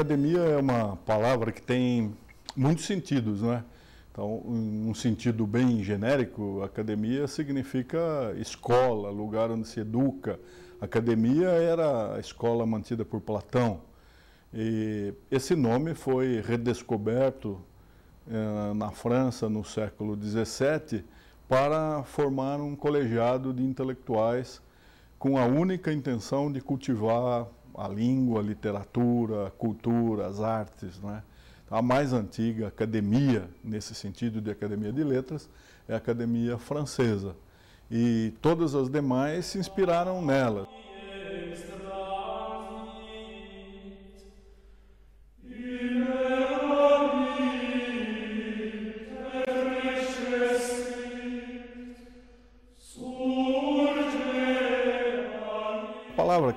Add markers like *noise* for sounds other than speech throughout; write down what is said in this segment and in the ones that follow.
Academia é uma palavra que tem muitos sentidos, não é? Então, um sentido bem genérico, academia significa escola, lugar onde se educa. Academia era a escola mantida por Platão. E esse nome foi redescoberto eh, na França no século XVII para formar um colegiado de intelectuais com a única intenção de cultivar a língua, a literatura, a cultura, as artes. Não é? A mais antiga academia, nesse sentido de academia de letras, é a academia francesa. E todas as demais se inspiraram nela.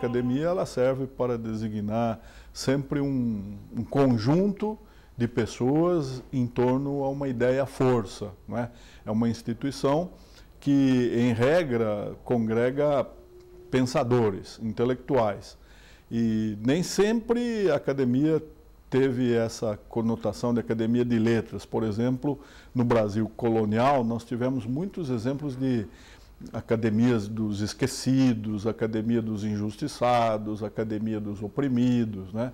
Academia ela serve para designar sempre um, um conjunto de pessoas em torno a uma ideia força. Não é? é uma instituição que, em regra, congrega pensadores, intelectuais. E nem sempre a academia teve essa conotação de academia de letras. Por exemplo, no Brasil colonial, nós tivemos muitos exemplos de academias dos esquecidos, academia dos injustiçados, academia dos oprimidos, né?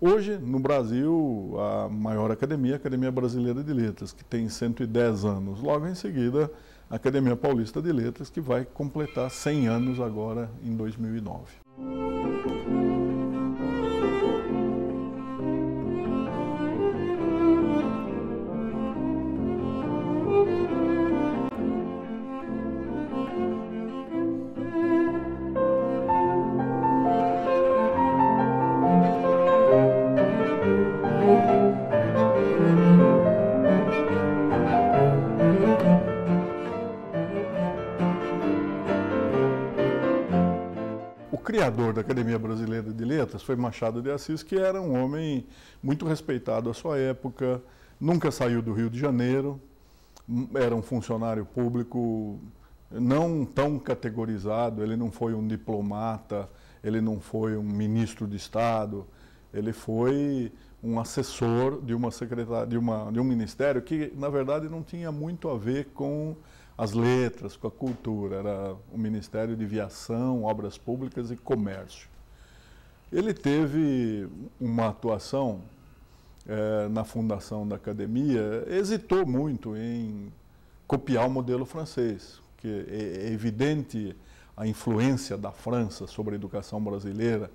Hoje, no Brasil, a maior academia é a Academia Brasileira de Letras, que tem 110 anos. Logo em seguida, a Academia Paulista de Letras, que vai completar 100 anos agora em 2009. Criador da Academia Brasileira de Letras foi Machado de Assis, que era um homem muito respeitado à sua época, nunca saiu do Rio de Janeiro, era um funcionário público não tão categorizado, ele não foi um diplomata, ele não foi um ministro de Estado, ele foi um assessor de uma secretaria, de, uma, de um ministério que, na verdade, não tinha muito a ver com as letras, com a cultura, era o Ministério de Viação, Obras Públicas e Comércio. Ele teve uma atuação é, na fundação da academia, hesitou muito em copiar o modelo francês, que é, é evidente a influência da França sobre a educação brasileira.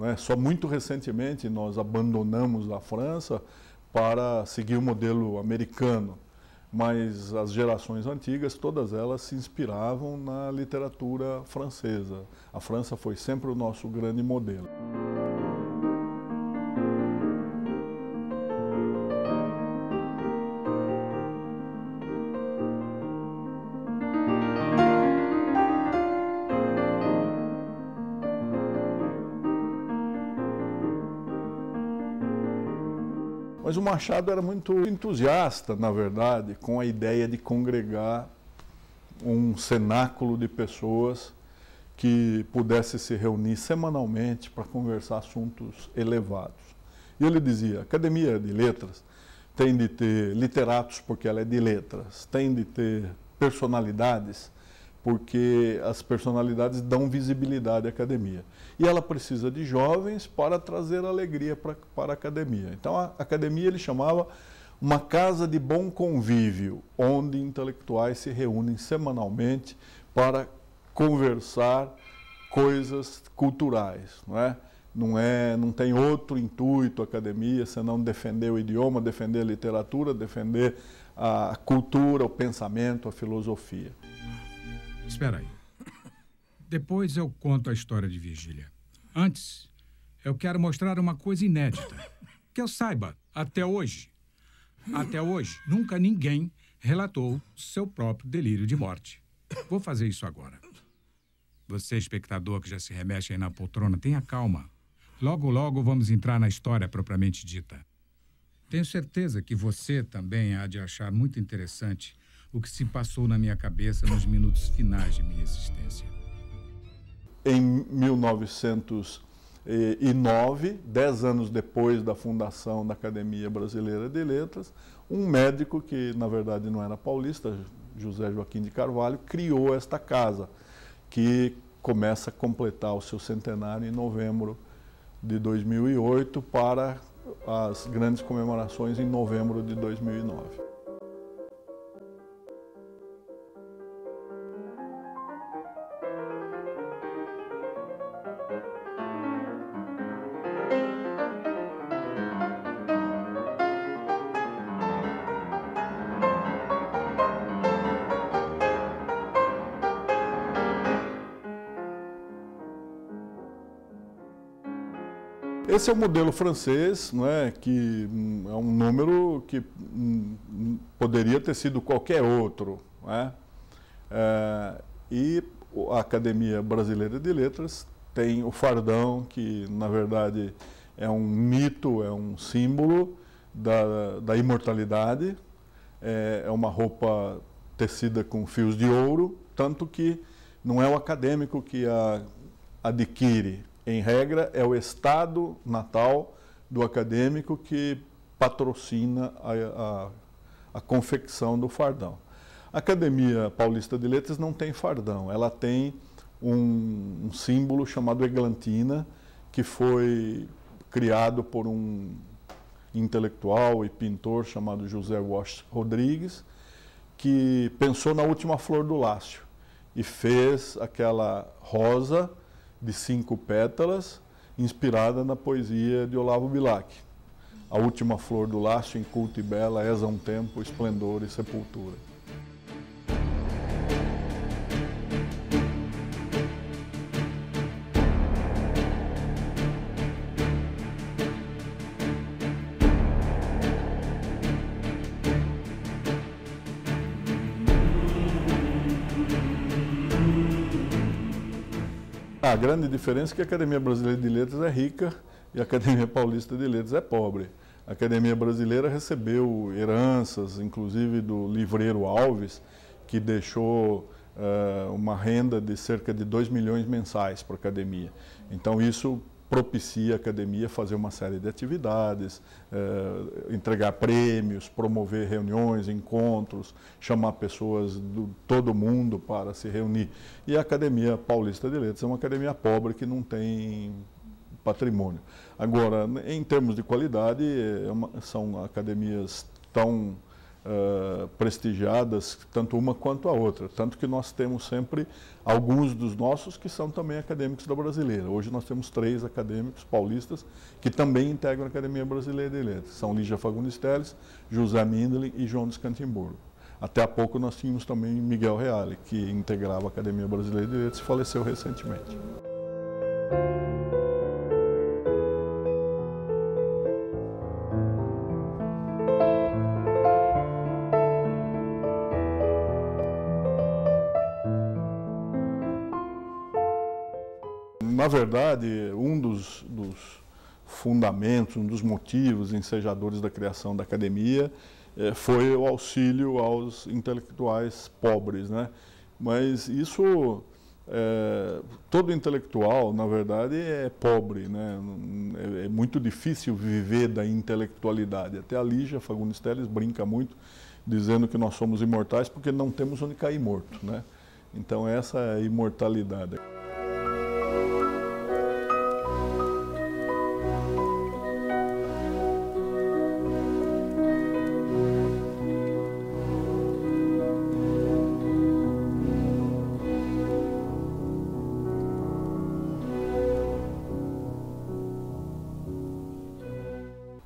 É? Só muito recentemente nós abandonamos a França para seguir o modelo americano mas as gerações antigas, todas elas se inspiravam na literatura francesa. A França foi sempre o nosso grande modelo. Machado era muito entusiasta, na verdade, com a ideia de congregar um cenáculo de pessoas que pudesse se reunir semanalmente para conversar assuntos elevados. E ele dizia: a Academia de Letras tem de ter literatos porque ela é de letras, tem de ter personalidades porque as personalidades dão visibilidade à academia. E ela precisa de jovens para trazer alegria para, para a academia. Então, a academia ele chamava uma casa de bom convívio, onde intelectuais se reúnem semanalmente para conversar coisas culturais, não é? Não, é, não tem outro intuito a academia senão defender o idioma, defender a literatura, defender a cultura, o pensamento, a filosofia. Espera aí. Depois eu conto a história de Virgília. Antes, eu quero mostrar uma coisa inédita. Que eu saiba, até hoje. Até hoje, nunca ninguém relatou seu próprio delírio de morte. Vou fazer isso agora. Você, espectador que já se remexe aí na poltrona, tenha calma. Logo, logo vamos entrar na história propriamente dita. Tenho certeza que você também há de achar muito interessante o que se passou na minha cabeça nos minutos finais de minha existência. Em 1900 2009, dez anos depois da fundação da Academia Brasileira de Letras, um médico que, na verdade, não era paulista, José Joaquim de Carvalho, criou esta casa, que começa a completar o seu centenário em novembro de 2008 para as grandes comemorações em novembro de 2009. Esse é o modelo francês, não é? que hum, é um número que hum, poderia ter sido qualquer outro. É? É, e a Academia Brasileira de Letras tem o fardão, que na verdade é um mito, é um símbolo da, da imortalidade, é, é uma roupa tecida com fios de ouro, tanto que não é o acadêmico que a adquire, em regra, é o estado natal do acadêmico que patrocina a, a, a confecção do fardão. A Academia Paulista de Letras não tem fardão, ela tem um, um símbolo chamado eglantina, que foi criado por um intelectual e pintor chamado José Wash Rodrigues, que pensou na última flor do lácio e fez aquela rosa de cinco pétalas, inspirada na poesia de Olavo Bilac. A última flor do laço, inculta e bela, és a um tempo, esplendor e sepultura. A grande diferença é que a Academia Brasileira de Letras é rica e a Academia Paulista de Letras é pobre. A Academia Brasileira recebeu heranças, inclusive do livreiro Alves, que deixou uh, uma renda de cerca de 2 milhões mensais para a academia. Então isso propicia a academia fazer uma série de atividades, eh, entregar prêmios, promover reuniões, encontros, chamar pessoas do todo mundo para se reunir. E a Academia Paulista de Letras é uma academia pobre que não tem patrimônio. Agora, em termos de qualidade, é uma, são academias tão uh, prestigiadas, tanto uma quanto a outra. Tanto que nós temos sempre alguns dos nossos que são também acadêmicos da brasileira. Hoje nós temos três acadêmicos paulistas que também integram a Academia Brasileira de Letras. São Lígia Fagundes Teles, José Mindlin e João Descantimburgo. Até há pouco nós tínhamos também Miguel Reale, que integrava a Academia Brasileira de Letras e faleceu recentemente. Verdade, um dos, dos, fundamentos, um dos motivos ensejadores da criação da academia eh, foi o auxílio aos intelectuais pobres, né? Mas isso, eh, todo intelectual, na verdade, é pobre, né? É, é, muito difícil viver da intelectualidade. Até a Lígia Fagundes Teles brinca muito, dizendo que nós somos imortais porque não temos onde cair morto, né? Então essa é a imortalidade.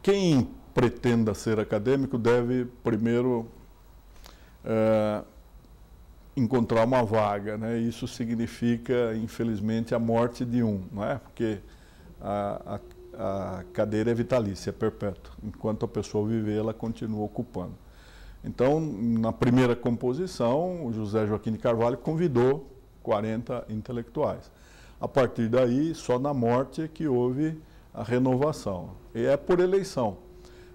Quem pretenda ser acadêmico deve primeiro é, encontrar uma vaga, né? Isso significa, infelizmente, a morte de um, não é? Porque a, a, a cadeira é vitalícia, é perpétua. Enquanto a pessoa viver, ela continua ocupando. Então, na primeira composição, o José Joaquim de Carvalho convidou 40 intelectuais. A partir daí, só na morte é que houve a renovação. E é por eleição.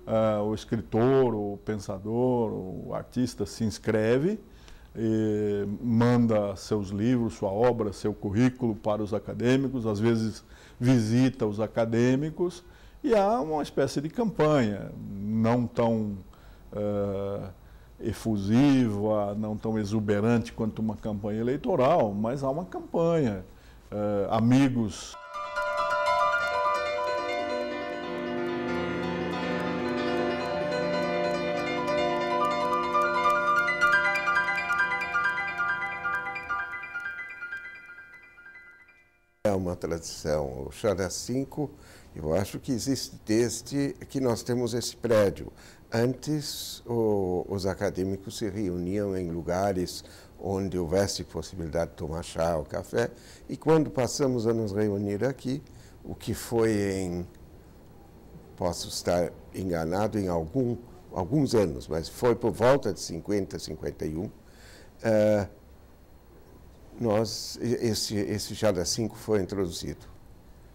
Uh, o escritor, o pensador, o artista se inscreve, manda seus livros, sua obra, seu currículo para os acadêmicos, às vezes visita os acadêmicos e há uma espécie de campanha, não tão uh, efusiva, não tão exuberante quanto uma campanha eleitoral, mas há uma campanha. Uh, amigos uma tradição. O Chara 5, eu acho que existe desde que nós temos esse prédio. Antes, o, os acadêmicos se reuniam em lugares onde houvesse possibilidade de tomar chá ou café, e quando passamos a nos reunir aqui, o que foi em, posso estar enganado em algum, alguns anos, mas foi por volta de 50, 51, uh, nós, esse, esse chá das 5 foi introduzido,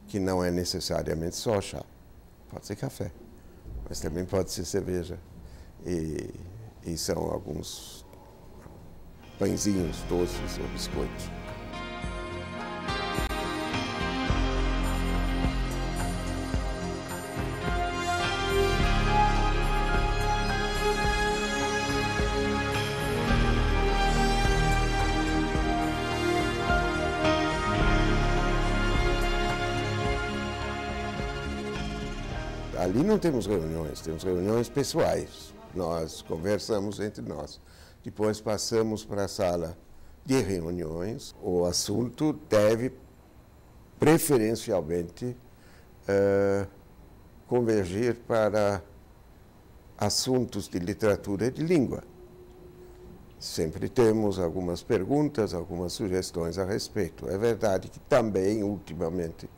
que não é necessariamente só chá, pode ser café, mas também pode ser cerveja. E, e são alguns pãezinhos doces ou biscoitos. Temos reuniões, temos reuniões pessoais. Nós conversamos entre nós. Depois passamos para a sala de reuniões. O assunto deve preferencialmente uh, convergir para assuntos de literatura e de língua. Sempre temos algumas perguntas, algumas sugestões a respeito. É verdade que também, ultimamente,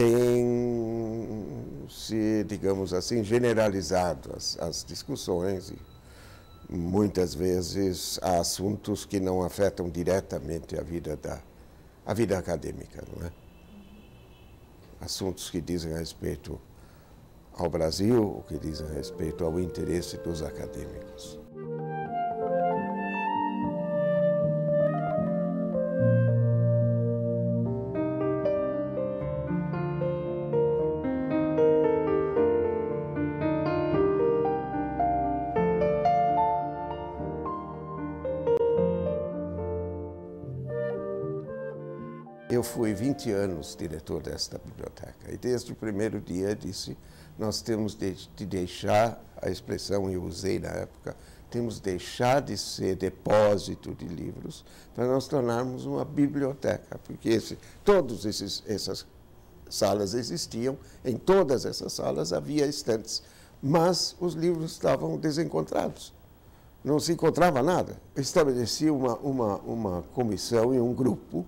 tem se, digamos assim, generalizado as, as discussões e muitas vezes há assuntos que não afetam diretamente a vida da a vida acadêmica, não é? Assuntos que dizem respeito ao Brasil, ou que dizem respeito ao interesse dos acadêmicos. Eu fui 20 anos diretor desta biblioteca. E desde o primeiro dia disse nós temos de, de deixar a expressão eu usei na época temos de deixar de ser depósito de livros para nós tornarmos uma biblioteca. Porque esse, todos esses essas salas existiam em todas essas salas havia estantes mas os livros estavam desencontrados. Não se encontrava nada. Estabeleci uma uma uma comissão e um grupo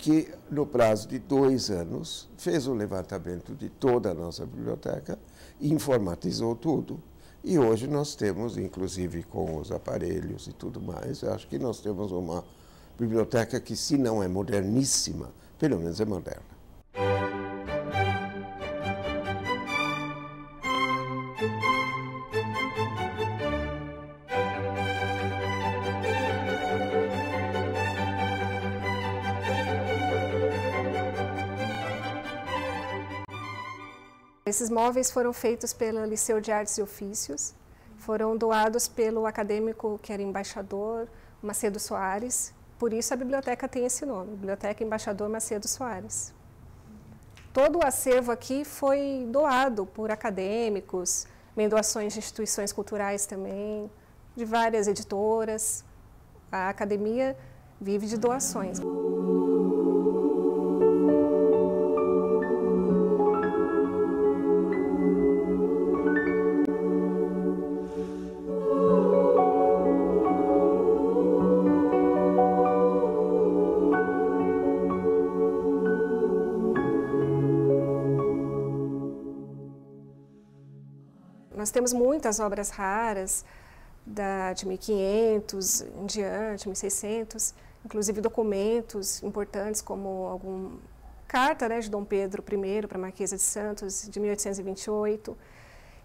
que, no prazo de dois anos, fez o levantamento de toda a nossa biblioteca, informatizou tudo. E hoje nós temos, inclusive com os aparelhos e tudo mais, acho que nós temos uma biblioteca que, se não é moderníssima, pelo menos é moderna. Esses móveis foram feitos pelo Liceu de Artes e Ofícios, foram doados pelo acadêmico que era embaixador, Macedo Soares, por isso a biblioteca tem esse nome, Biblioteca Embaixador Macedo Soares. Todo o acervo aqui foi doado por acadêmicos, doações de instituições culturais também, de várias editoras. A academia vive de doações. Nós temos muitas obras raras, da, de 1500 em diante, 1600, inclusive documentos importantes como alguma carta né, de Dom Pedro I para a Marquesa de Santos, de 1828.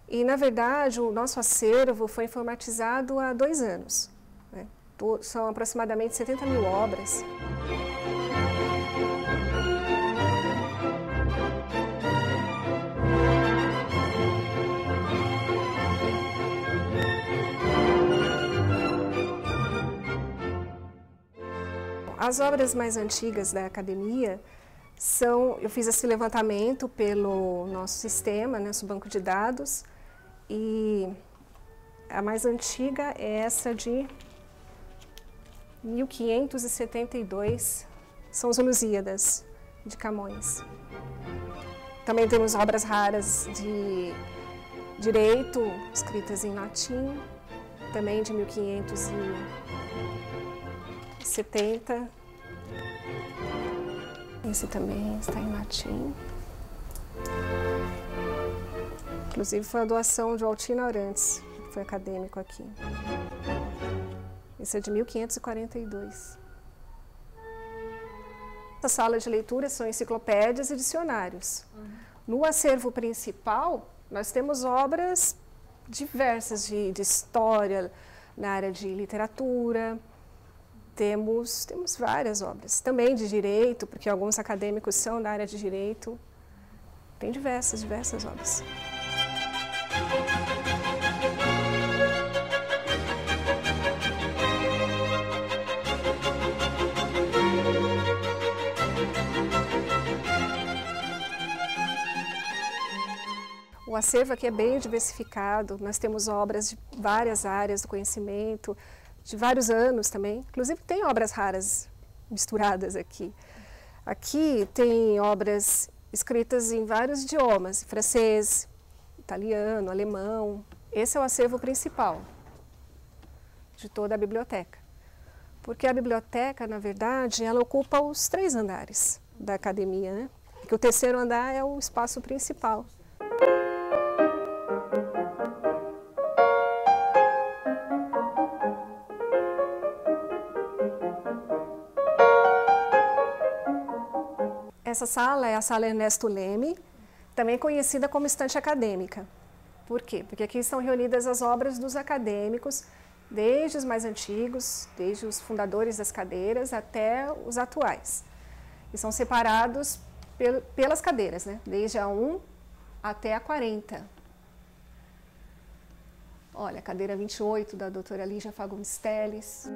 E, na verdade, o nosso acervo foi informatizado há dois anos. Né? são aproximadamente 70 mil obras. As obras mais antigas da academia são, eu fiz esse levantamento pelo nosso sistema, nosso banco de dados, e a mais antiga é essa de 1572, são os Lusíadas de Camões. Também temos obras raras de direito, escritas em latim, também de 1570. Esse também está em latim. Inclusive foi a doação de Altino Arantes, que foi acadêmico aqui. Esse é de 1542. Essa sala de leitura são enciclopédias e dicionários. Uhum. No acervo principal, nós temos obras diversas de, de história, na área de literatura, temos, temos várias obras. Também de direito, porque alguns acadêmicos são da área de direito. Tem diversas, diversas obras. O acervo aqui é bem diversificado, nós temos obras de várias áreas do conhecimento, de vários anos também. Inclusive tem obras raras misturadas aqui. Aqui tem obras escritas em vários idiomas, francês, italiano, alemão. Esse é o acervo principal de toda a biblioteca. Porque a biblioteca, na verdade, ela ocupa os três andares da academia, né? Porque o terceiro andar é o espaço principal. Essa sala é a sala Ernesto Leme, também conhecida como estante acadêmica. Por quê? Porque aqui estão reunidas as obras dos acadêmicos, desde os mais antigos, desde os fundadores das cadeiras até os atuais. E são separados pel pelas cadeiras, né? desde a 1 até a 40. Olha, cadeira 28 da doutora Lígia Fagundes Teles.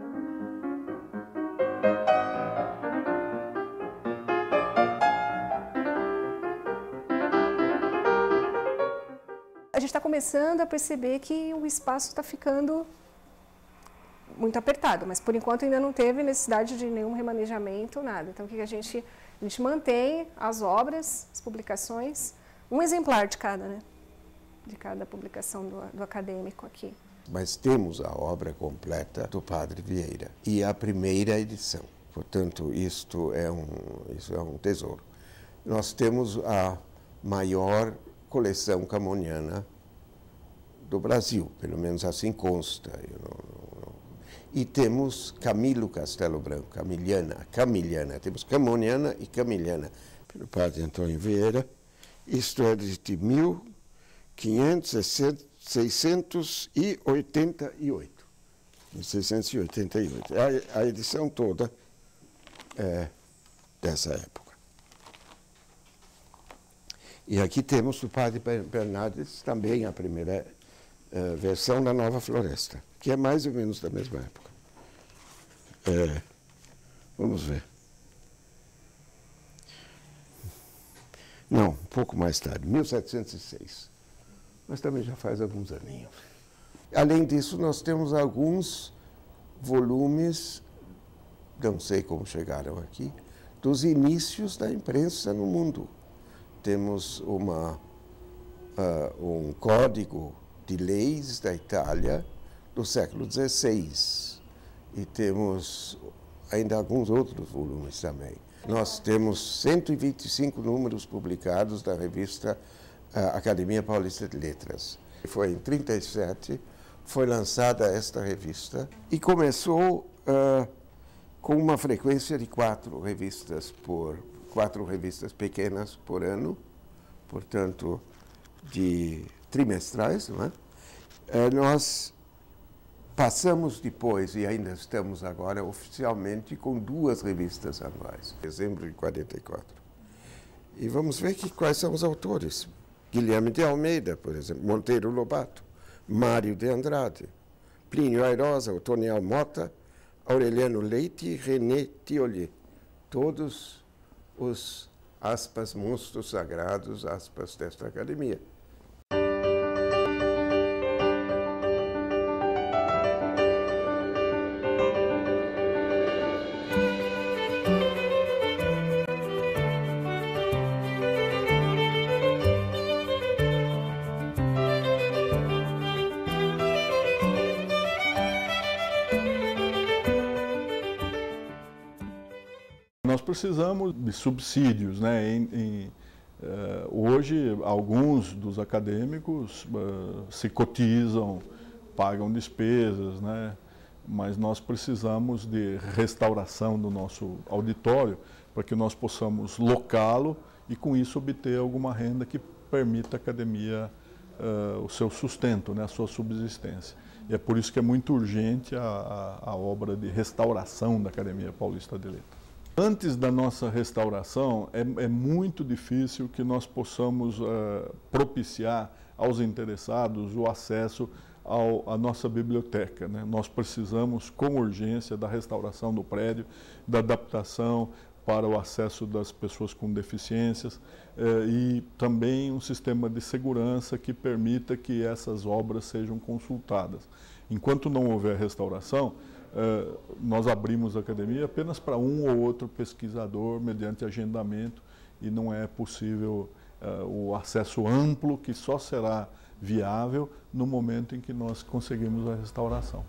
A gente está começando a perceber que o espaço está ficando muito apertado, mas por enquanto ainda não teve necessidade de nenhum remanejamento, nada. Então, o que a gente, a gente mantém as obras, as publicações, um exemplar de cada, né? De cada publicação do, do acadêmico aqui. Mas temos a obra completa do Padre Vieira e a primeira edição. Portanto, isto é um, isso é um tesouro. Nós temos a maior coleção camoniana do Brasil, pelo menos assim consta. Não, não, e temos Camilo Castelo Branco, Camiliana, Camiliana, temos Camoniana e Camiliana, pelo padre Antônio Vieira. Isto é de 1588. 1688. A, a edição toda é dessa época. E aqui temos o padre Bernardes, também a primeira uh, versão da Nova Floresta, que é mais ou menos da mesma época. É, vamos ver. Não, um pouco mais tarde, 1706. Mas também já faz alguns aninhos. Além disso, nós temos alguns volumes, não sei como chegaram aqui, dos inícios da imprensa no mundo temos uma, uh, um código de leis da Itália do século XVI e temos ainda alguns outros volumes também. Nós temos 125 números publicados da revista uh, Academia Paulista de Letras. Foi em 37 foi lançada esta revista e começou uh, com uma frequência de quatro revistas por quatro revistas pequenas por ano, portanto, de trimestrais, não é? é nós Passamos depois, e ainda estamos agora oficialmente, com duas revistas anuais, dezembro de 44. E vamos ver que, quais são os autores. Guilherme de Almeida, por exemplo, Monteiro Lobato, Mário de Andrade, Plínio Airosa, Otoniel Mota, Aureliano Leite e René Tiollier. Todos os, aspas, monstros sagrados, aspas, desta academia. Precisamos de subsídios. Né? Em, em, uh, hoje, alguns dos acadêmicos uh, se cotizam, pagam despesas, né? mas nós precisamos de restauração do nosso auditório para que nós possamos locá-lo e, com isso, obter alguma renda que permita à academia uh, o seu sustento, né? a sua subsistência. E é por isso que é muito urgente a, a, a obra de restauração da Academia Paulista de Letras. Antes da nossa restauração, é, é muito difícil que nós possamos uh, propiciar aos interessados o acesso à nossa biblioteca. Né? Nós precisamos, com urgência, da restauração do prédio, da adaptação para o acesso das pessoas com deficiências uh, e também um sistema de segurança que permita que essas obras sejam consultadas. Enquanto não houver restauração, Uh, nós abrimos a academia apenas para um ou outro pesquisador, mediante agendamento, e não é possível uh, o acesso amplo, que só será viável no momento em que nós conseguimos a restauração.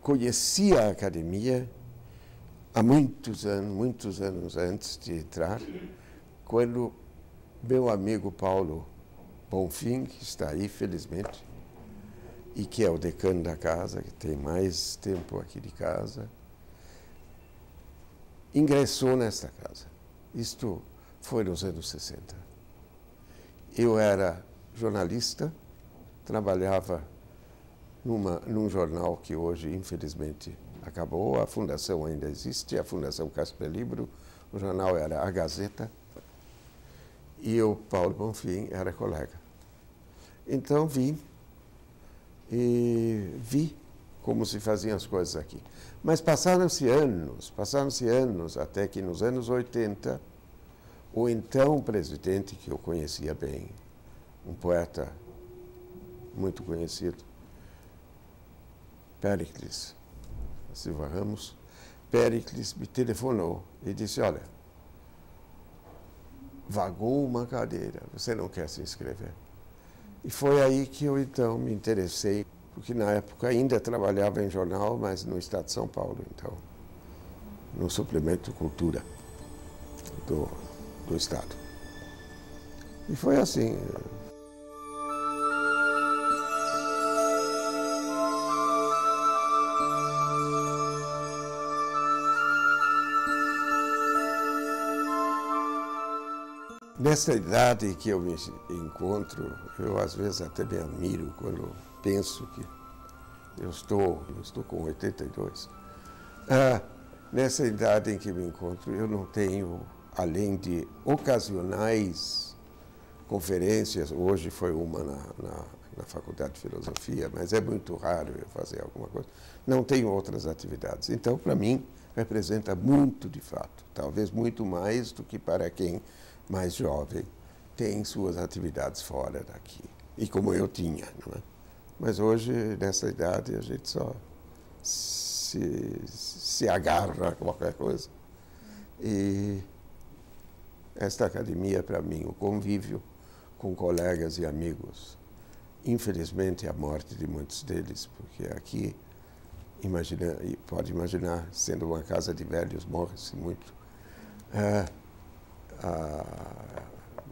Conhecia a academia há muitos anos, muitos anos antes de entrar, quando meu amigo Paulo Bonfim, que está aí felizmente, e que é o decano da casa, que tem mais tempo aqui de casa, ingressou nesta casa. Isto foi nos anos 60. Eu era jornalista, trabalhava numa, num jornal que hoje, infelizmente, acabou. A fundação ainda existe, a Fundação Casper Libro. O jornal era A Gazeta. E o Paulo Bonfim era colega. Então vim e vi como se faziam as coisas aqui. Mas passaram-se anos, passaram-se anos, até que nos anos 80, o então presidente, que eu conhecia bem, um poeta muito conhecido, Péricles Silva Ramos, Péricles me telefonou e disse, olha, vagou uma cadeira, você não quer se inscrever? E foi aí que eu então me interessei, porque na época ainda trabalhava em jornal, mas no Estado de São Paulo, então, no suplemento Cultura do, do Estado. E foi assim. Nessa idade que eu me encontro, eu às vezes até me admiro quando penso que eu estou, eu estou com 82. Ah, nessa idade em que me encontro, eu não tenho, além de ocasionais conferências, hoje foi uma na, na, na Faculdade de Filosofia, mas é muito raro eu fazer alguma coisa, não tenho outras atividades. Então, para mim, representa muito de fato, talvez muito mais do que para quem mais jovem tem suas atividades fora daqui. E como eu tinha, não é? Mas hoje, nessa idade, a gente só se, se agarra a qualquer coisa. E esta academia, para mim, o convívio com colegas e amigos, infelizmente a morte de muitos deles, porque aqui, imagina, pode imaginar, sendo uma casa de velhos, morre-se muito É, a,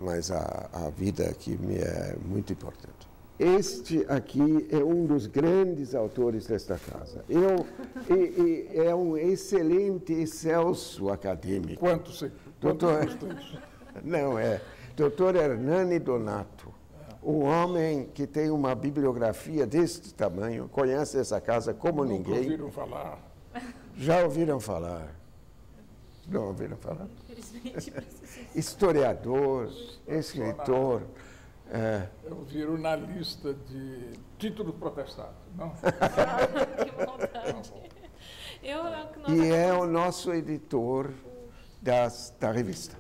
mas a, a vida aqui me é muito importante. Este aqui é um dos grandes autores desta casa. Eu, e, e é um excelente excelso acadêmico. Quanto você? Doutor, *laughs* não é. Doutor Hernani Donato, um homem que tem uma bibliografia deste tamanho, conhece essa casa como Nunca ninguém. ouviram falar? Já ouviram falar? Não ouviram falar? *laughs* Historiador, escritor. É, Ouviram na lista de títulos protestados, não? *laughs* que vontade. Eu, é nós e é o nosso editor das, da revista.